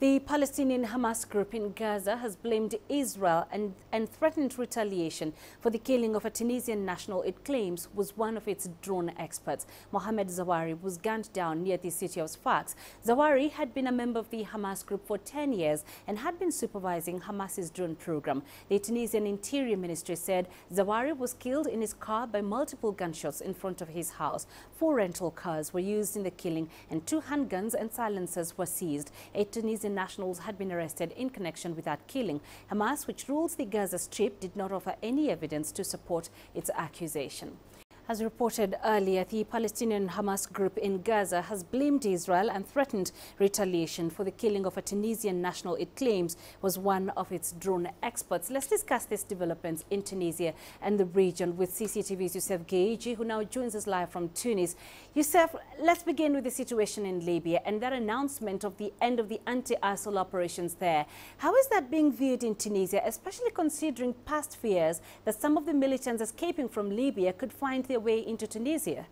The Palestinian Hamas group in Gaza has blamed Israel and, and threatened retaliation for the killing of a Tunisian national it claims was one of its drone experts. Mohammed Zawari was gunned down near the city of Sfax. Zawari had been a member of the Hamas group for 10 years and had been supervising Hamas's drone program. The Tunisian Interior Ministry said Zawari was killed in his car by multiple gunshots in front of his house. Four rental cars were used in the killing and two handguns and silencers were seized. A Tunisian nationals had been arrested in connection with that killing. Hamas, which rules the Gaza Strip, did not offer any evidence to support its accusation. As reported earlier, the Palestinian Hamas group in Gaza has blamed Israel and threatened retaliation for the killing of a Tunisian national it claims was one of its drone experts. Let's discuss these developments in Tunisia and the region with CCTV's Youssef Gaigi, who now joins us live from Tunis. Youssef, let's begin with the situation in Libya and that announcement of the end of the anti-ISIL operations there. How is that being viewed in Tunisia, especially considering past fears that some of the militants escaping from Libya could find their way into Tunisia?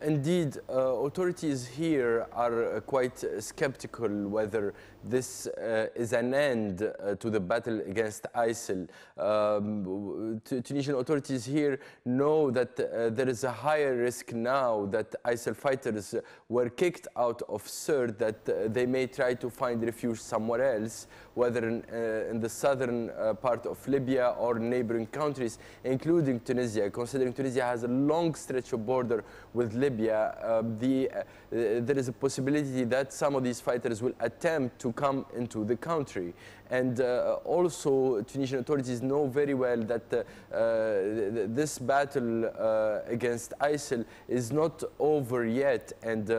Indeed, uh, authorities here are uh, quite skeptical whether this uh, is an end uh, to the battle against ISIL. Um, Tunisian authorities here know that uh, there is a higher risk now that ISIL fighters were kicked out of Sirte that uh, they may try to find refuge somewhere else, whether in, in the southern part of Libya or neighboring countries, including Tunisia, considering Tunisia has a long stretch of border with Libya Libya, uh, the, uh, there is a possibility that some of these fighters will attempt to come into the country. And uh, also, Tunisian authorities know very well that uh, uh, this battle uh, against ISIL is not over yet. And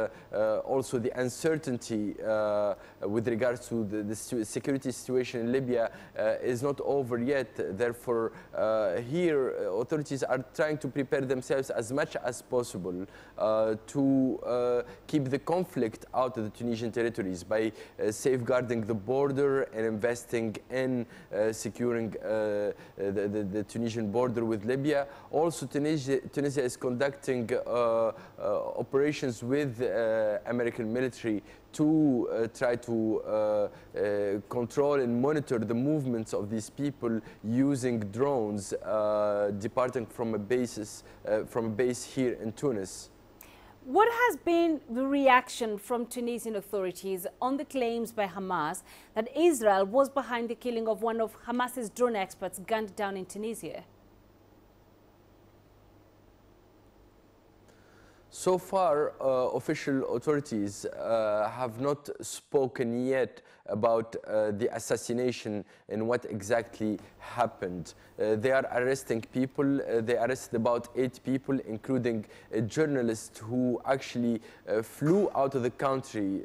also the uncertainty with regards to the, the, security situation in Libya is not over yet. Therefore, here, authorities are trying to prepare themselves as much as possible uh, to uh, keep the conflict out of the Tunisian territories by uh, safeguarding the border and investing in uh, securing uh, uh, the, the, the, Tunisian border with Libya. Also, Tunisia, Tunisia is conducting operations with American military to uh, try to uh, uh, control and monitor the movements of these people using drones departing from a basis from a base here in Tunis. What has been the reaction from Tunisian authorities on the claims by Hamas that Israel was behind the killing of one of Hamas's drone experts gunned down in Tunisia? So far, uh, official authorities uh, have not spoken yet about uh, the assassination and what exactly happened. Uh, they are arresting people. Uh, they arrested about eight people, including a journalist who actually uh, flew out of the country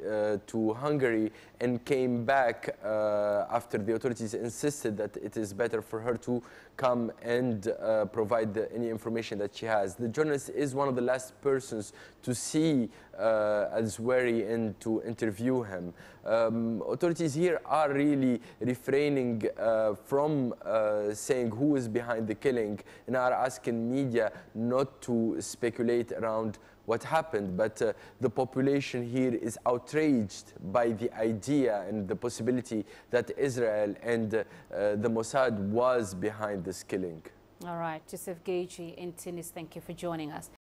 to Hungary and came back after the authorities insisted that it is better for her to come and provide the, any information that she has. The journalist is one of the last persons to see uh, Al-Zawari and to interview him. Um, authorities here are really refraining uh, from uh, saying who is behind the killing and are asking media not to speculate around what happened, but uh, the population here is outraged by the idea and the possibility that Israel and uh, the Mossad was behind this killing. All right, Youssef Gaigi in Tunis, thank you for joining us.